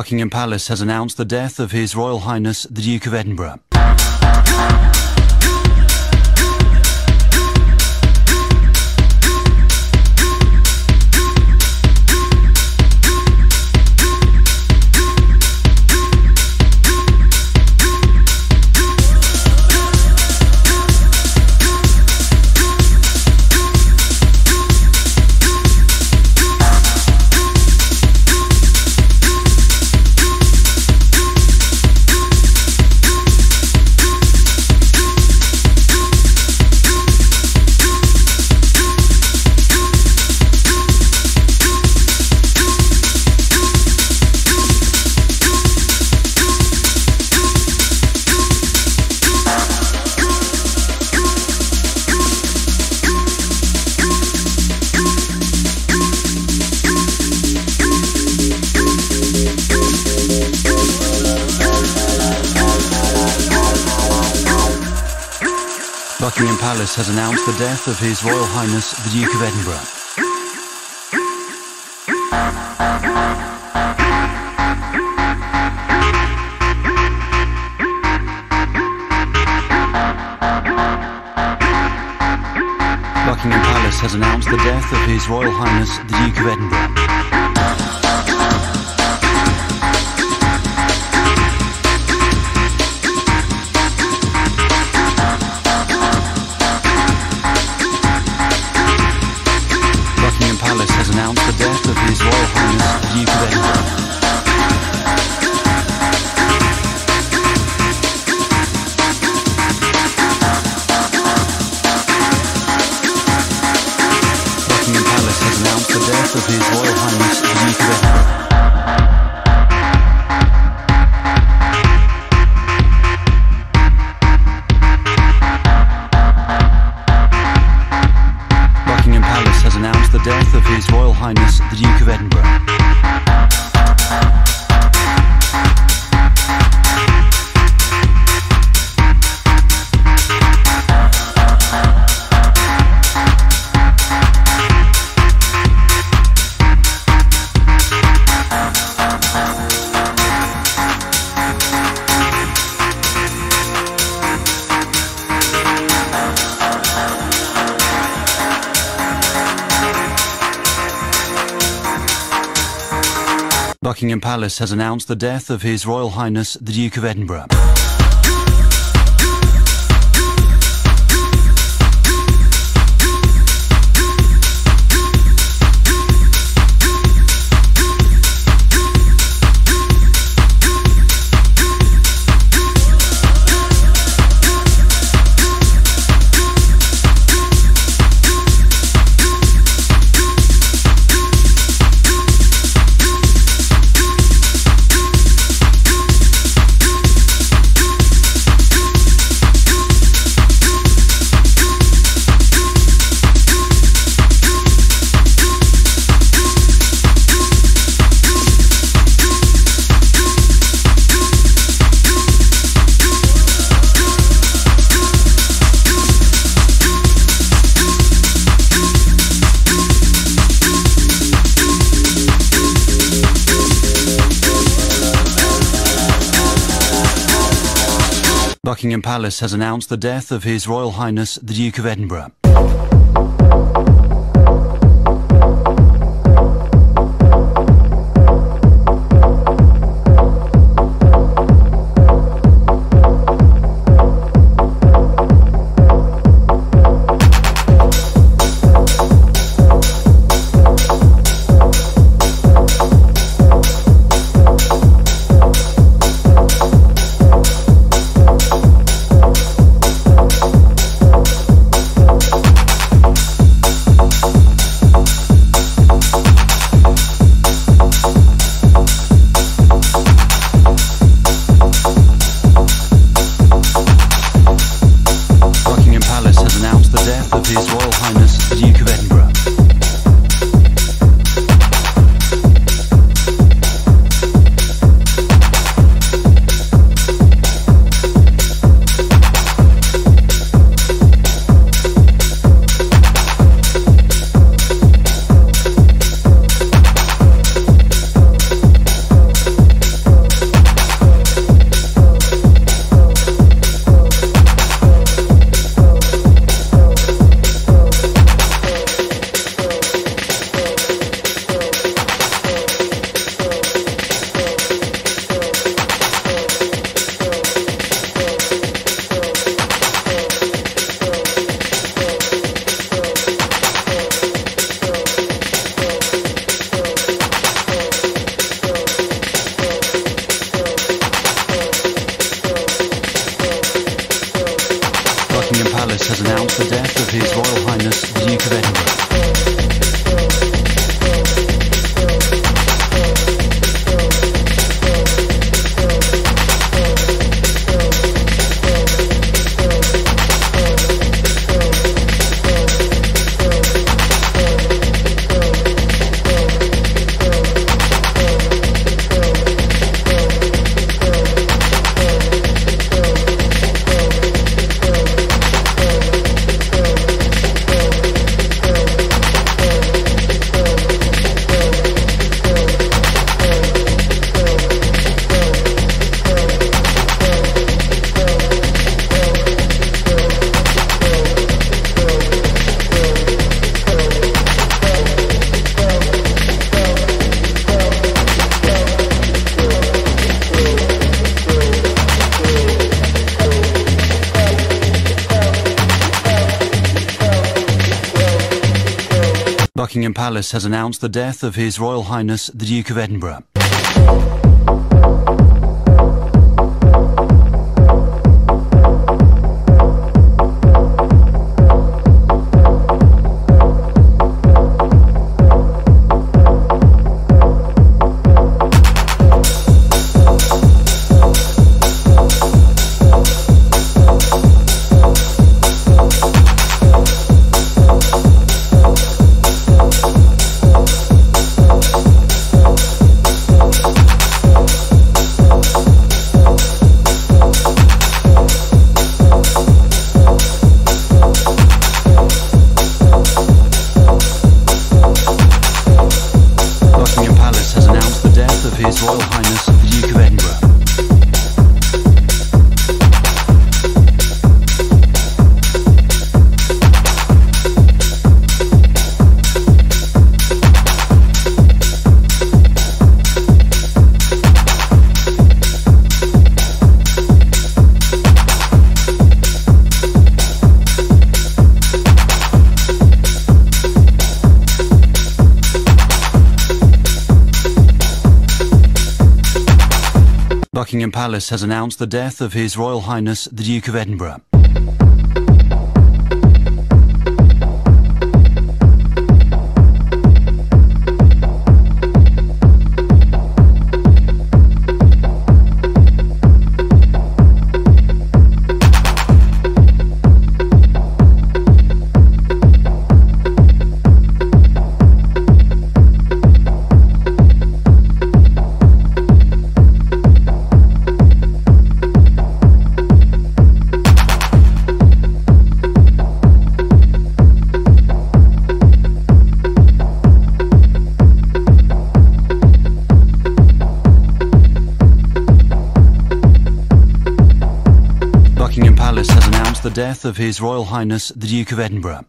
Buckingham Palace has announced the death of His Royal Highness the Duke of Edinburgh. Palace has announced the death of His Royal Highness the Duke of Edinburgh. Buckingham Palace has announced the death of His Royal Highness the Duke of Edinburgh. Buckingham Palace has announced the death of His Royal Highness the Duke of Edinburgh. Buckingham Palace has announced the death of His Royal Highness the Duke of Edinburgh. Buckingham Palace has announced the death of His Royal Highness the Duke of Edinburgh. Buckingham Palace has announced the death of His Royal Highness the Duke of Edinburgh. Death of His Royal Highness the Duke of Edinburgh.